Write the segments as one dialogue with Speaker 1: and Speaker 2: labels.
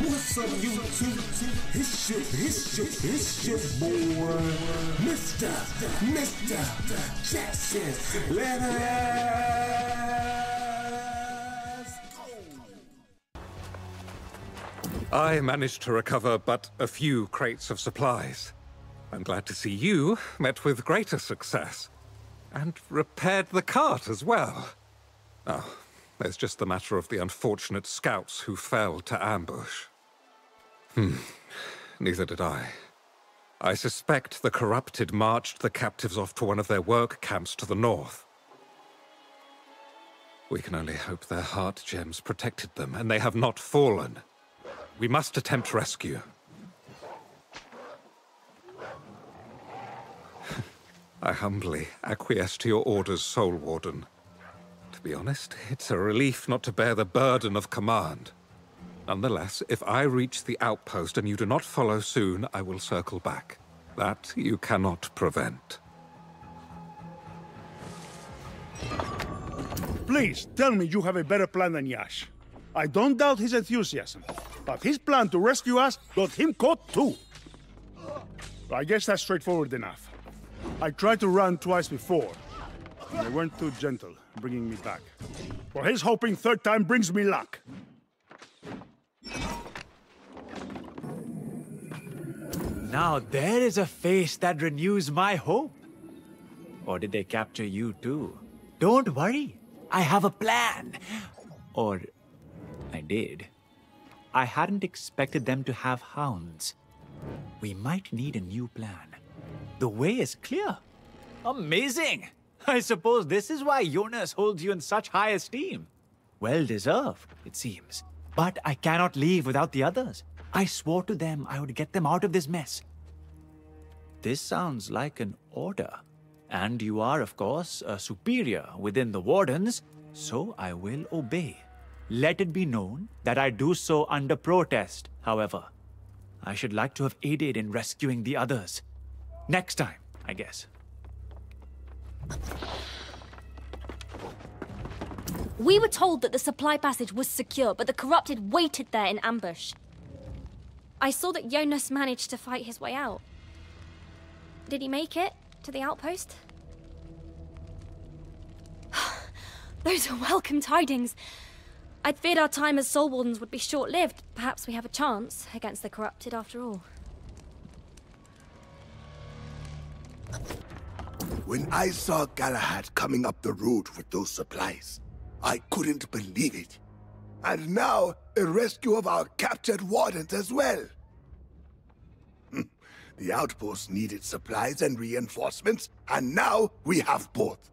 Speaker 1: What's up, YouTube? It's your, it's your, it's your boy, Mr. Mr. Jackson. Let us go.
Speaker 2: I managed to recover but a few crates of supplies. I'm glad to see you met with greater success. And repaired the cart as well. Oh, there's just the matter of the unfortunate scouts who fell to ambush. Hmm, neither did I. I suspect the corrupted marched the captives off to one of their work camps to the north. We can only hope their heart gems protected them, and they have not fallen. We must attempt rescue. I humbly acquiesce to your orders, Soul Warden. To be honest, it's a relief not to bear the burden of command. Nonetheless, if I reach the outpost and you do not follow soon, I will circle back. That you cannot prevent.
Speaker 3: Please, tell me you have a better plan than Yash. I don't doubt his enthusiasm, but his plan to rescue us got him caught too. I guess that's straightforward enough. I tried to run twice before, and they weren't too gentle bringing me back. For his hoping third time brings me luck.
Speaker 4: Now there is a face that renews my hope. Or did they capture you too? Don't worry, I have a plan. Or I did. I hadn't expected them to have hounds. We might need a new plan. The way is clear. Amazing! I suppose this is why Jonas holds you in such high esteem. Well deserved, it seems. But I cannot leave without the others. I swore to them I would get them out of this mess. This sounds like an order. And you are, of course, a superior within the Wardens, so I will obey. Let it be known that I do so under protest, however. I should like to have aided in rescuing the others. Next time, I guess.
Speaker 5: We were told that the supply passage was secure, but the corrupted waited there in ambush. I saw that Jonas managed to fight his way out. Did he make it to the outpost? Those are welcome tidings. I'd feared our time as Soul Wardens would be short lived. Perhaps we have a chance against the corrupted after all.
Speaker 6: When I saw Galahad coming up the road with those supplies, I couldn't believe it. And now, a rescue of our captured wardens as well. Hmm. the outpost needed supplies and reinforcements, and now we have both.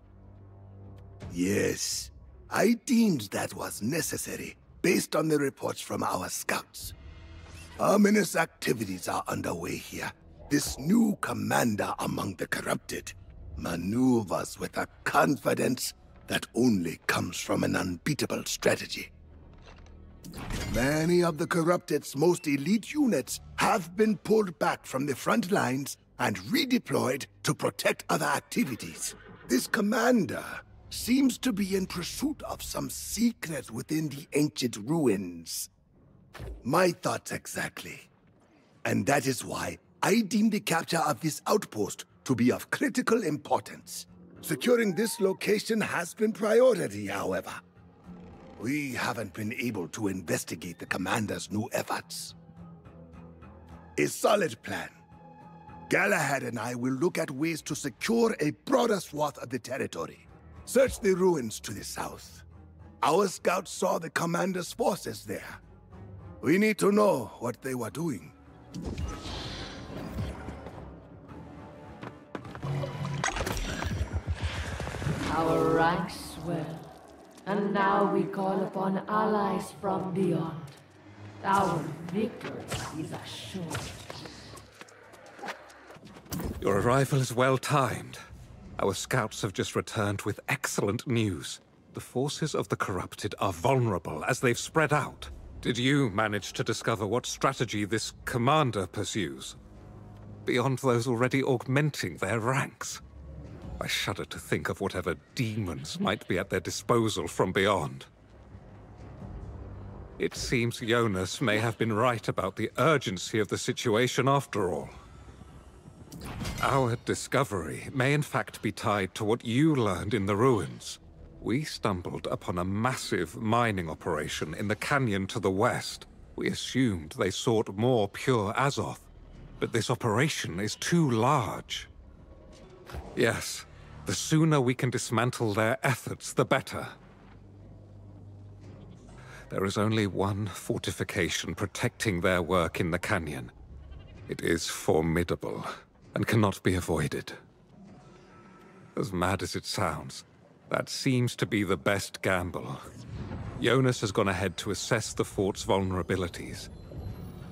Speaker 6: Yes, I deemed that was necessary, based on the reports from our scouts. Ominous activities are underway here. This new commander among the corrupted maneuvers with a confidence that only comes from an unbeatable strategy. Many of the Corrupted's most elite units have been pulled back from the front lines and redeployed to protect other activities. This commander seems to be in pursuit of some secret within the ancient ruins. My thoughts exactly. And that is why I deem the capture of this outpost to be of critical importance. Securing this location has been priority, however. We haven't been able to investigate the Commander's new efforts. A solid plan. Galahad and I will look at ways to secure a broader swath of the territory. Search the ruins to the south. Our scouts saw the Commander's forces there. We need to know what they were doing.
Speaker 7: Our ranks swell, and now we call upon allies from beyond. Our victory is assured.
Speaker 2: Your arrival is well timed. Our scouts have just returned with excellent news. The forces of the corrupted are vulnerable as they've spread out. Did you manage to discover what strategy this commander pursues? Beyond those already augmenting their ranks? I shudder to think of whatever demons might be at their disposal from beyond. It seems Jonas may have been right about the urgency of the situation after all. Our discovery may in fact be tied to what you learned in the ruins. We stumbled upon a massive mining operation in the canyon to the west. We assumed they sought more pure Azoth, but this operation is too large. Yes, the sooner we can dismantle their efforts, the better. There is only one fortification protecting their work in the canyon. It is formidable and cannot be avoided. As mad as it sounds, that seems to be the best gamble. Jonas has gone ahead to assess the fort's vulnerabilities.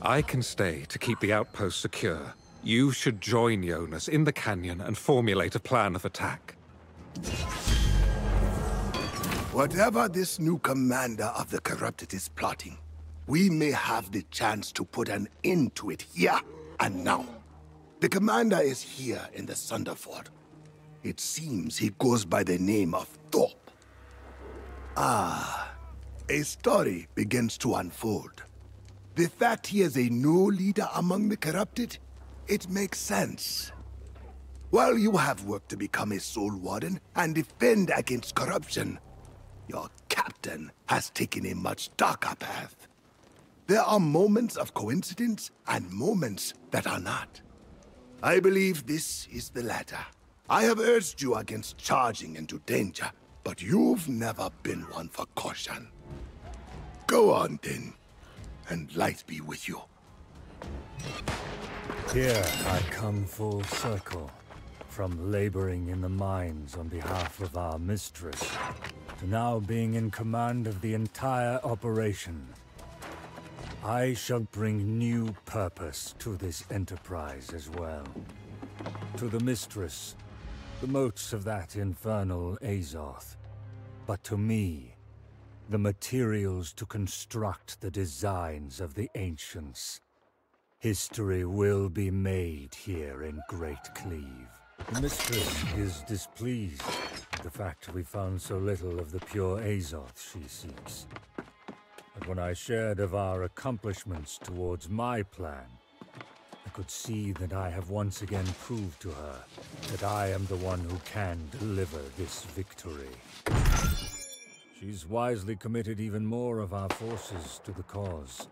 Speaker 2: I can stay to keep the outpost secure. You should join Jonas in the canyon and formulate a plan of attack.
Speaker 6: Whatever this new commander of the Corrupted is plotting, we may have the chance to put an end to it here and now. The commander is here in the Sunderford. It seems he goes by the name of Thorpe. Ah, a story begins to unfold. The fact he is a new leader among the corrupted, it makes sense. While you have work to become a soul warden and defend against corruption, your captain has taken a much darker path. There are moments of coincidence and moments that are not. I believe this is the latter. I have urged you against charging into danger, but you've never been one for caution. Go on, then, and light be with you.
Speaker 8: Here I come full circle. From laboring in the mines on behalf of our mistress, to now being in command of the entire operation. I shall bring new purpose to this enterprise as well. To the mistress, the motes of that infernal Azoth. But to me, the materials to construct the designs of the Ancients. History will be made here in Great Cleave. The mistress is displeased at the fact we found so little of the pure Azoth she seeks. But when I shared of our accomplishments towards my plan, I could see that I have once again proved to her that I am the one who can deliver this victory. She's wisely committed even more of our forces to the cause.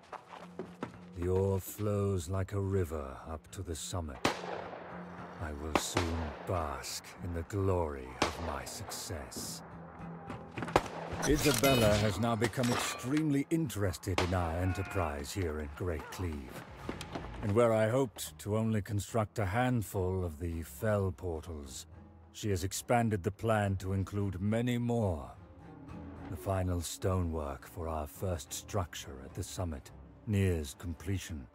Speaker 8: The ore flows like a river up to the summit. I will soon bask in the glory of my success. Isabella has now become extremely interested in our enterprise here in Great Cleave. And where I hoped to only construct a handful of the Fell portals, she has expanded the plan to include many more. The final stonework for our first structure at the summit nears completion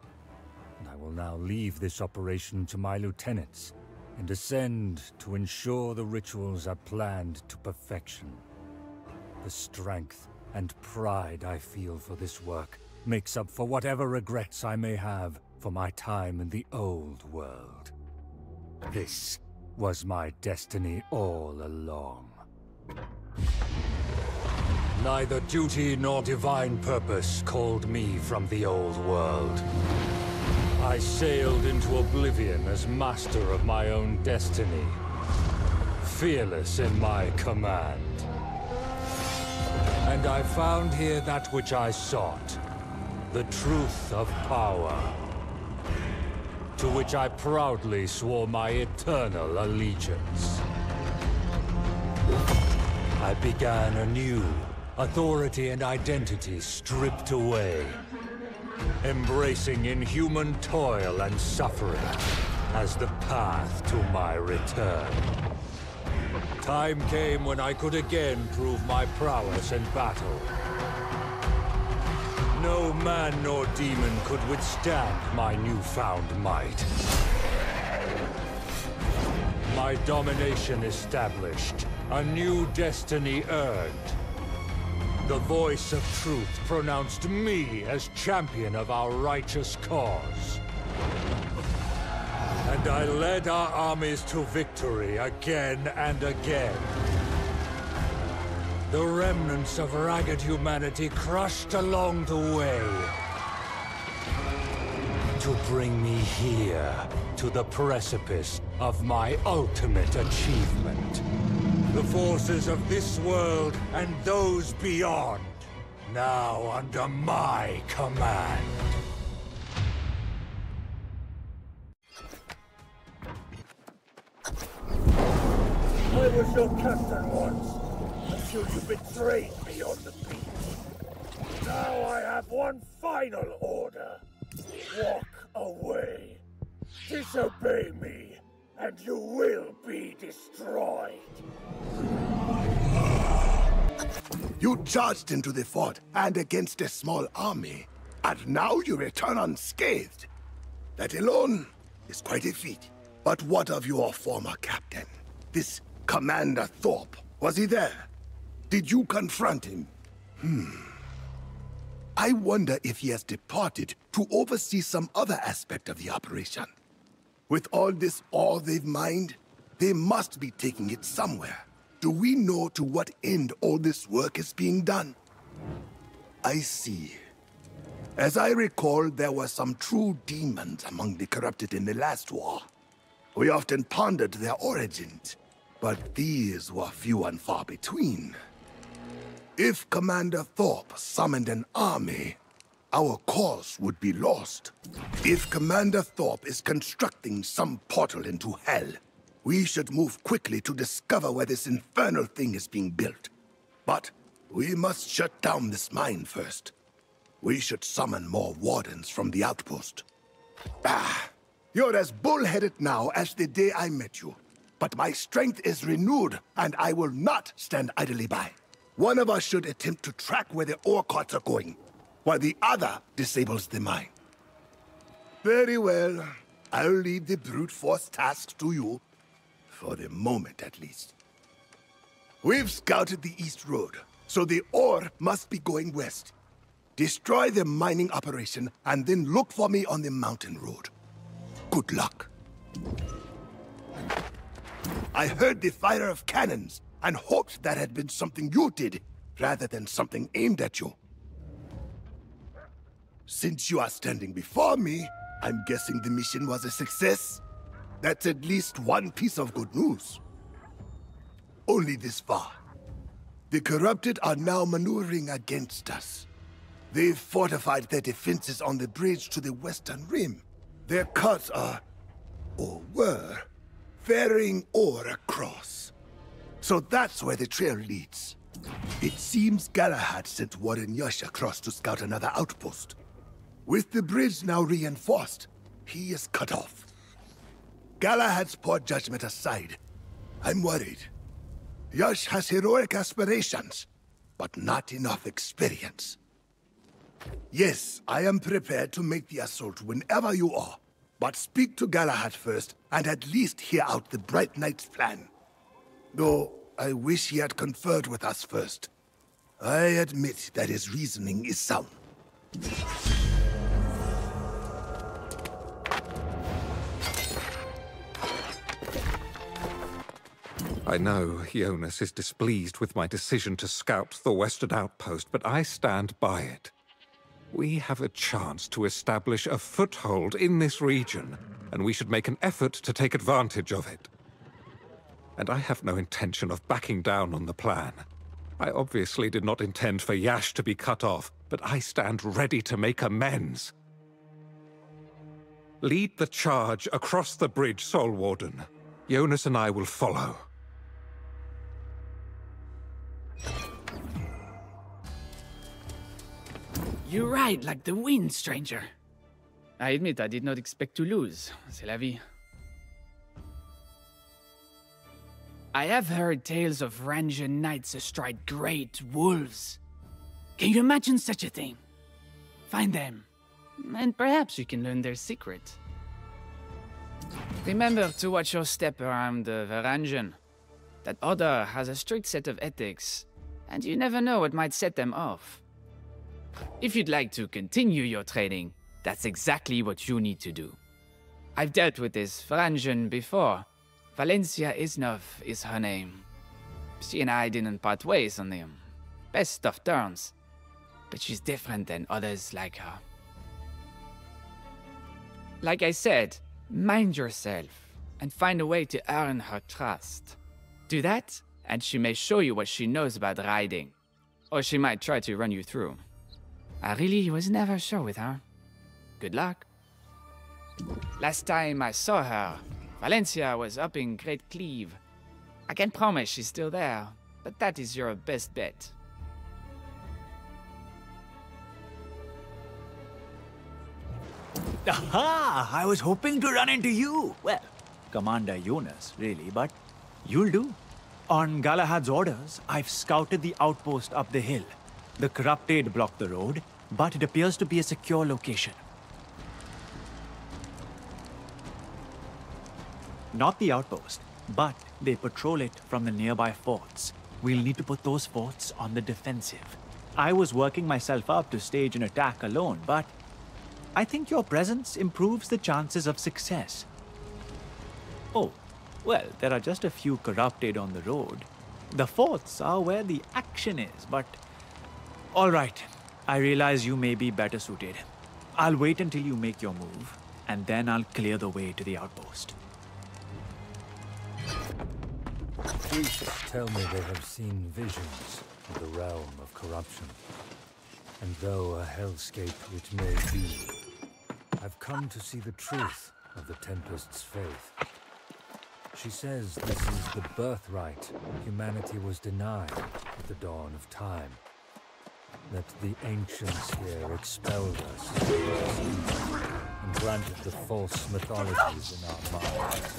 Speaker 8: and I will now leave this operation to my lieutenants and ascend to ensure the rituals are planned to perfection. The strength and pride I feel for this work makes up for whatever regrets I may have for my time in the old world. This was my destiny all along. Neither duty nor divine purpose called me from the old world. I sailed into oblivion as master of my own destiny. Fearless in my command. And I found here that which I sought. The truth of power. To which I proudly swore my eternal allegiance. I began anew. Authority and identity stripped away embracing inhuman toil and suffering as the path to my return. Time came when I could again prove my prowess in battle. No man nor demon could withstand my newfound might. My domination established, a new destiny earned. The voice of truth pronounced me as champion of our righteous cause. And I led our armies to victory again and again. The remnants of ragged humanity crushed along the way. To bring me here, to the precipice of my ultimate achievement. The forces of this world and those beyond, now under my command.
Speaker 6: I was your captain once, until you betrayed me on the beach. Now I have one final order. Walk away. Disobey me, and you will be destroyed. You charged into the fort and against a small army, and now you return unscathed. That alone is quite a feat. But what of your former captain? This Commander Thorpe, was he there? Did you confront him? Hmm. I wonder if he has departed to oversee some other aspect of the operation. With all this ore they've mined, they must be taking it somewhere. Do we know to what end all this work is being done? I see. As I recall, there were some true demons among the corrupted in the last war. We often pondered their origins, but these were few and far between. If Commander Thorpe summoned an army, our cause would be lost. If Commander Thorpe is constructing some portal into Hell, we should move quickly to discover where this infernal thing is being built. But we must shut down this mine first. We should summon more wardens from the outpost. Ah, you're as bullheaded now as the day I met you. But my strength is renewed, and I will not stand idly by. One of us should attempt to track where the ore carts are going, while the other disables the mine. Very well. I'll leave the brute force task to you. For the moment, at least. We've scouted the East Road, so the ore must be going west. Destroy the mining operation, and then look for me on the mountain road. Good luck. I heard the fire of cannons, and hoped that had been something you did, rather than something aimed at you. Since you are standing before me, I'm guessing the mission was a success. That's at least one piece of good news. Only this far. The corrupted are now maneuvering against us. They've fortified their defenses on the bridge to the western rim. Their cuts are, or were, ferrying ore across. So that's where the trail leads. It seems Galahad sent Warden Yash across to scout another outpost. With the bridge now reinforced, he is cut off. Galahad's poor judgment aside, I'm worried. Yash has heroic aspirations, but not enough experience. Yes, I am prepared to make the assault whenever you are. But speak to Galahad first, and at least hear out the Bright Knight's plan. Though, I wish he had conferred with us first. I admit that his reasoning is sound.
Speaker 2: I know Jonas is displeased with my decision to scout the western outpost, but I stand by it. We have a chance to establish a foothold in this region, and we should make an effort to take advantage of it. And I have no intention of backing down on the plan. I obviously did not intend for Yash to be cut off, but I stand ready to make amends. Lead the charge across the bridge, Soul Warden. Jonas and I will follow.
Speaker 9: You ride like the wind, stranger. I admit I did not expect to lose. C'est la vie. I have heard tales of Varangian knights astride great wolves. Can you imagine such a thing? Find them, and perhaps you can learn their secret. Remember to watch your step around the Varangian. That order has a strict set of ethics, and you never know what might set them off. If you'd like to continue your training, that's exactly what you need to do. I've dealt with this Varangian before. Valencia Isnov is her name. She and I didn't part ways on the Best of terms. But she's different than others like her. Like I said, mind yourself and find a way to earn her trust. Do that, and she may show you what she knows about riding. Or she might try to run you through. I really was never sure with her. Good luck. Last time I saw her, Valencia was up in Great Cleave. I can promise she's still there, but that is your best bet.
Speaker 4: Aha! I was hoping to run into you. Well, Commander Jonas, really, but you'll do. On Galahad's orders, I've scouted the outpost up the hill. The corrupted block the road, but it appears to be a secure location. Not the outpost, but they patrol it from the nearby forts. We'll need to put those forts on the defensive. I was working myself up to stage an attack alone, but I think your presence improves the chances of success. Oh, well, there are just a few corrupted on the road. The forts are where the action is, but... All right, I realize you may be better suited. I'll wait until you make your move, and then I'll clear the way to the outpost.
Speaker 8: Priests tell me they have seen visions of the realm of corruption. And though a hellscape it may be, I've come to see the truth of the Tempest's faith. She says this is the birthright humanity was denied at the dawn of time. That the ancients here expelled us and granted the false mythologies in our minds.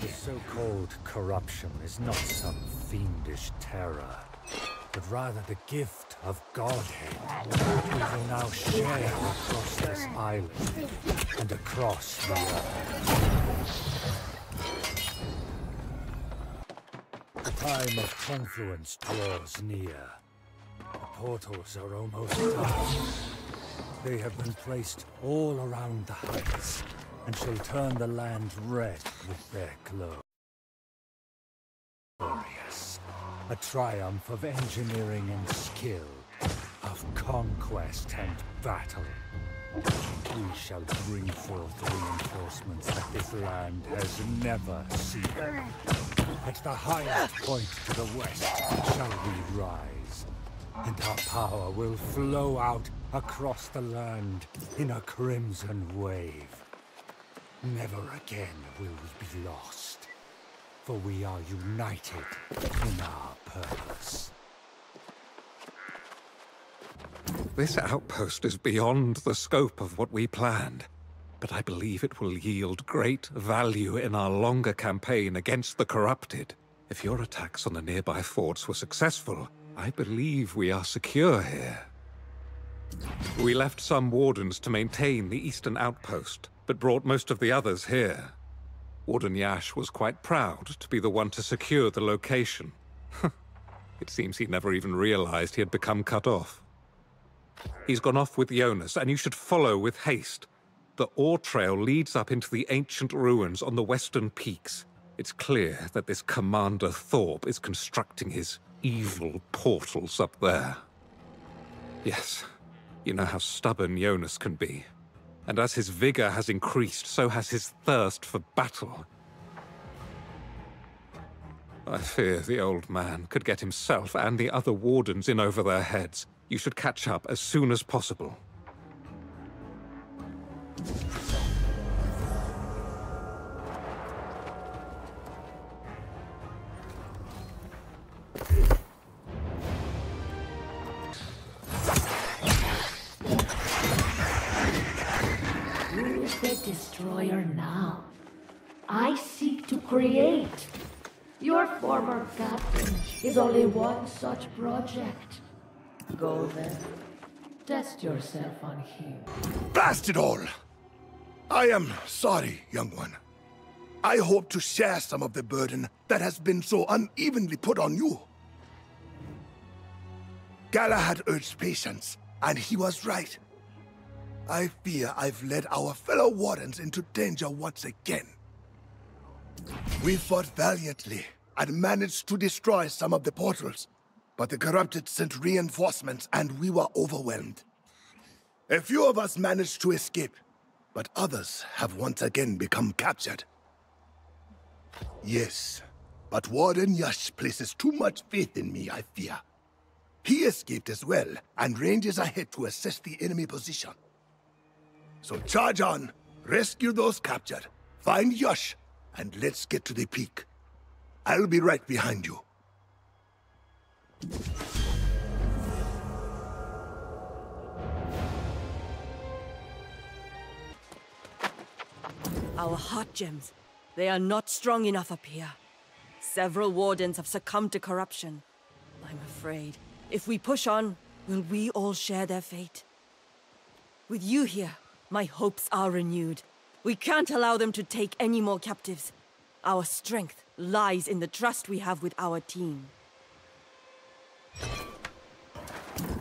Speaker 8: The so-called corruption is not some fiendish terror, but rather the gift of Godhead that we will now share across this island and across the earth. The time of confluence draws near. The portals are almost done. They have been placed all around the heights and shall turn the land red with their glow. Glorious. A triumph of engineering and skill, of conquest and battle. We shall bring forth reinforcements that this land has never seen. At the highest point to the west shall we rise, and our power will flow out across the land in a crimson wave. Never again will we be lost, for we are united in our purpose.
Speaker 2: This outpost is beyond the scope of what we planned, but I believe it will yield great value in our longer campaign against the corrupted. If your attacks on the nearby forts were successful, I believe we are secure here. We left some wardens to maintain the eastern outpost, but brought most of the others here. Warden Yash was quite proud to be the one to secure the location. it seems he never even realized he had become cut off. He's gone off with Jonas, and you should follow with haste. The ore trail leads up into the ancient ruins on the western peaks. It's clear that this Commander Thorpe is constructing his evil portals up there. Yes, you know how stubborn Jonas can be. And as his vigor has increased, so has his thirst for battle. I fear the old man could get himself and the other wardens in over their heads. You should catch up as soon as possible.
Speaker 7: Destroyer now? I seek to create. Your former captain is only one such project. Go there. Test yourself on him.
Speaker 6: Blast it all! I am sorry, young one. I hope to share some of the burden that has been so unevenly put on you. Galahad urged patience, and he was right. I fear I've led our fellow wardens into danger once again. We fought valiantly, and managed to destroy some of the portals. But the corrupted sent reinforcements and we were overwhelmed. A few of us managed to escape, but others have once again become captured. Yes, but Warden Yash places too much faith in me, I fear. He escaped as well, and ranges ahead to assess the enemy position. So charge on, rescue those captured, find Yash, and let's get to the peak. I'll be right behind you.
Speaker 10: Our heart gems. They are not strong enough up here. Several wardens have succumbed to corruption. I'm afraid, if we push on, will we all share their fate? With you here, my hopes are renewed. We can't allow them to take any more captives. Our strength lies in the trust we have with our team.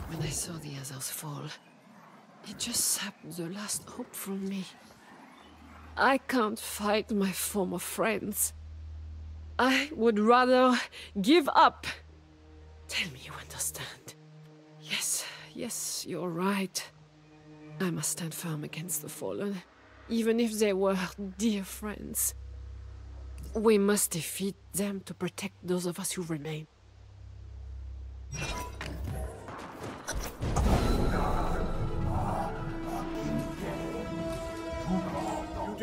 Speaker 11: When I saw the others fall, it just sapped the last hope from me. I can't fight my former friends. I would rather give up. Tell me you understand. Yes, yes, you're right. I must stand firm against the fallen, even if they were dear friends. We must defeat them to protect those of us who remain.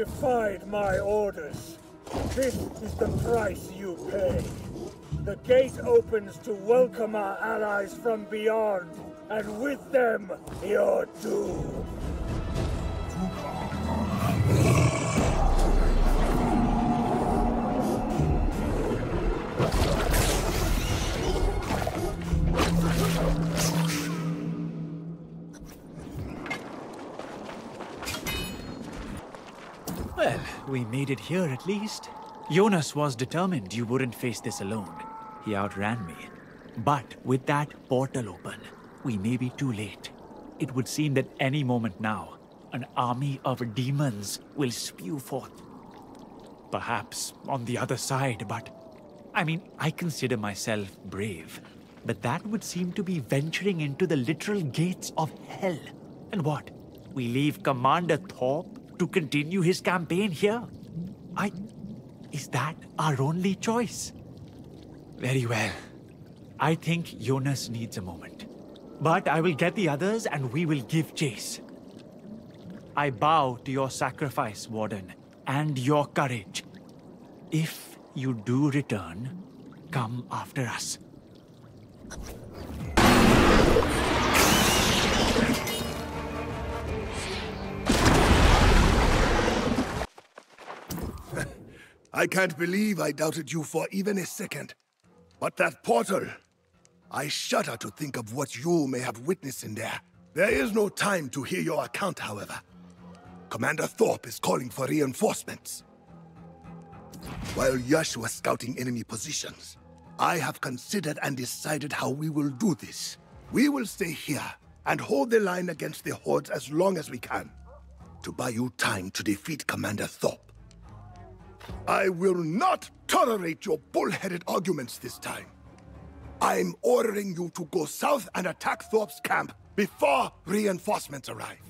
Speaker 12: Defied my orders. This is the price you pay. The gate opens to welcome our allies from beyond, and with them, your doom.
Speaker 4: We made it here at least. Jonas was determined you wouldn't face this alone. He outran me. But with that portal open, we may be too late. It would seem that any moment now, an army of demons will spew forth. Perhaps on the other side, but I mean, I consider myself brave. But that would seem to be venturing into the literal gates of hell. And what? We leave Commander Thorpe to continue his campaign here? I. Is that our only choice? Very well. I think Jonas needs a moment. But I will get the others and we will give chase. I bow to your sacrifice, Warden, and your courage. If you do return, come after us.
Speaker 6: I can't believe I doubted you for even a second. But that portal... I shudder to think of what you may have witnessed in there. There is no time to hear your account, however. Commander Thorpe is calling for reinforcements. While Yash was scouting enemy positions, I have considered and decided how we will do this. We will stay here and hold the line against the hordes as long as we can, to buy you time to defeat Commander Thorpe. I will not tolerate your bullheaded arguments this time. I'm ordering you to go south and attack Thorpe's camp before reinforcements arrive.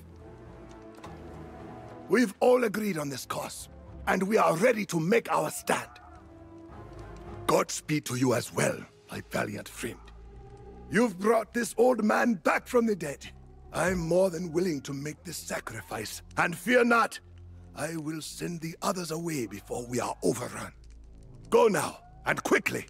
Speaker 6: We've all agreed on this course, and we are ready to make our stand. Godspeed to you as well, my valiant friend. You've brought this old man back from the dead. I'm more than willing to make this sacrifice, and fear not, I will send the others away before we are overrun. Go now, and quickly.